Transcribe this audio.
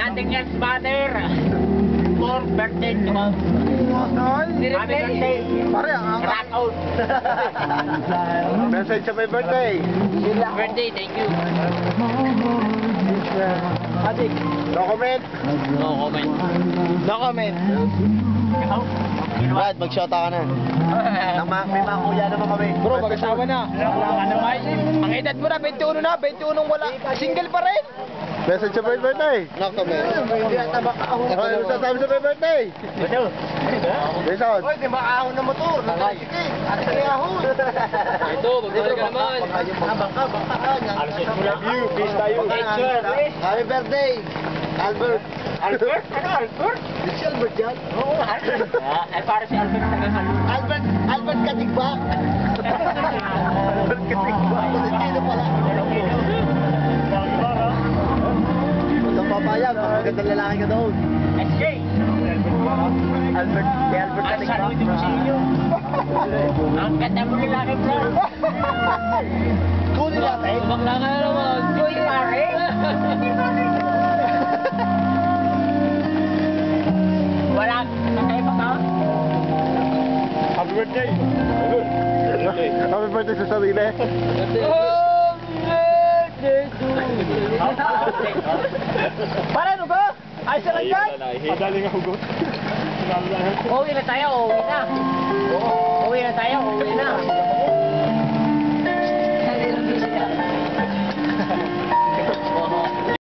Nothing else matter. For birthday to come. Happy birthday. Pare, ang Rock out. Message sa my birthday. Birthday, thank you. Adik. No comment. No comment. No comment. Brad, mag-shota ka na. Nang ma may mga kuya naman kami. Bro, mag-asawa na. Ang edad mo na, 21 na, 21 wala. Single pa rin. Message sa birthday. No comment. Hindi ata baka ako. Ano sasabi sa birthday? Ito. Jason. di ba ahon na motor? Sige, at sige ahon. Ito, magdala ka naman. Baka, baka, baka. Love you, peace tayo. Happy birthday, Albert. Albert? Ano Albert? Di si Albert yan? Oo, Albert. Ah, Ay, para si Albert sa. Albert. Albert papayag, magandang lalaki ka doon. SJ. Albert, si Albert Ang Katigba. saludo mo sa inyo. Ang ganda mo lalaki, bro. Kunin natin. Ka na naman. Uy, pare. Wala. Patay pa ka? Happy birthday. Happy birthday sa sarili. Para ano ba? Ay, sa langgan? Madaling hugot. Uwi na tayo, uwi na. Uwi na tayo, uwi na.